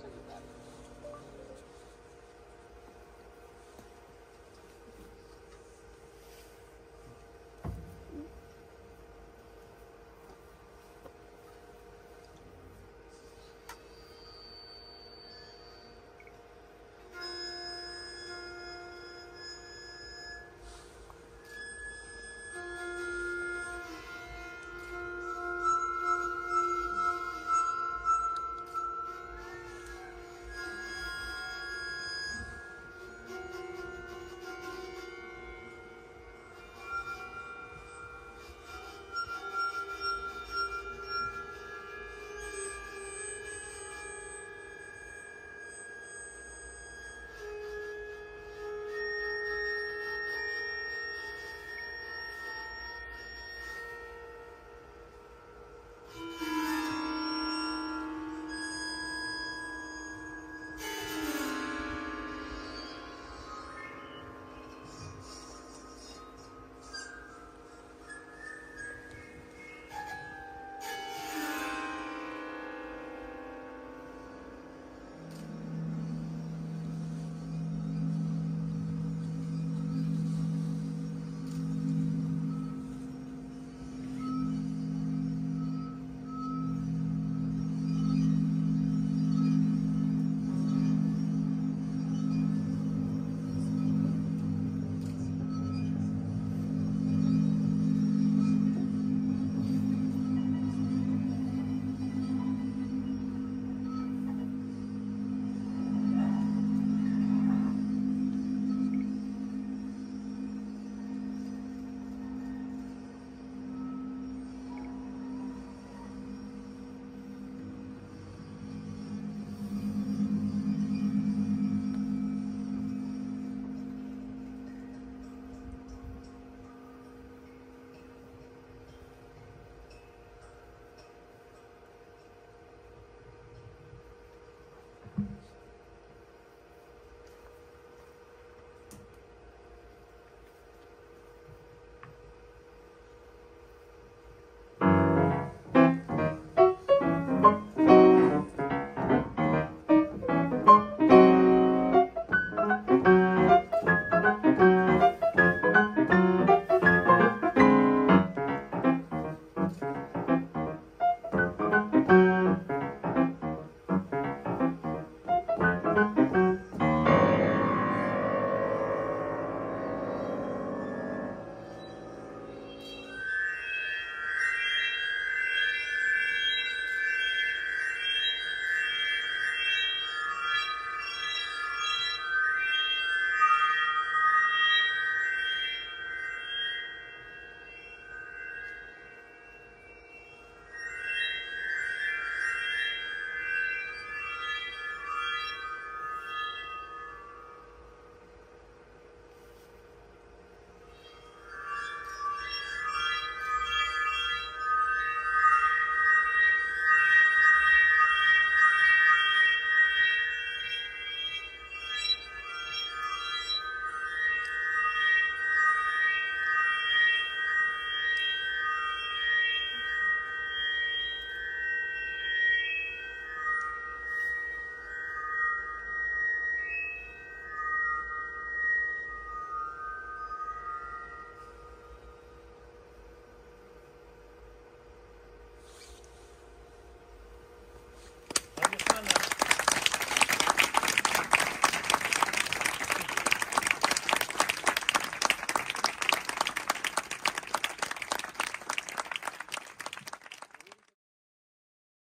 show you better.